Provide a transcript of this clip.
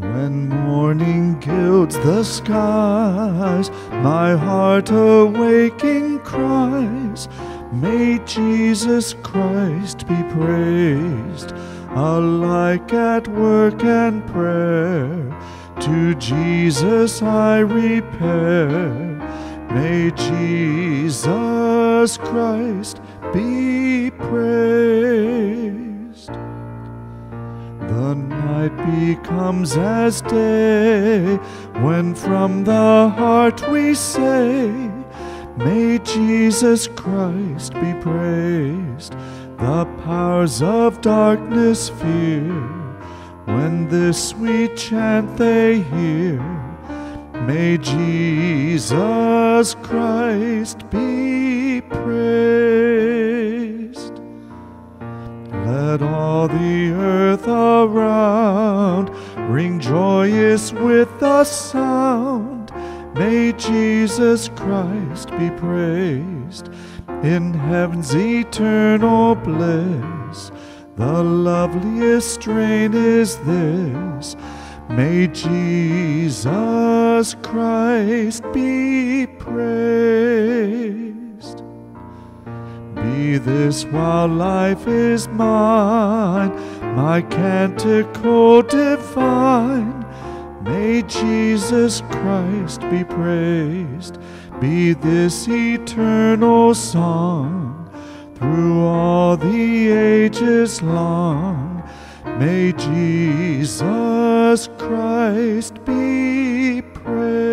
When morning gilds the skies, my heart awaking cries, May Jesus Christ be praised, alike at work and prayer. To Jesus I repair. May Jesus Christ be praised. The becomes as day when from the heart we say, May Jesus Christ be praised. The powers of darkness fear when this sweet chant they hear. May Jesus Christ be praised. Let all the earth around ring joyous with the sound. May Jesus Christ be praised in heaven's eternal bliss. The loveliest strain is this. May Jesus Christ be praised. Be this while life is mine, my canticle divine. May Jesus Christ be praised. Be this eternal song through all the ages long. May Jesus Christ be praised.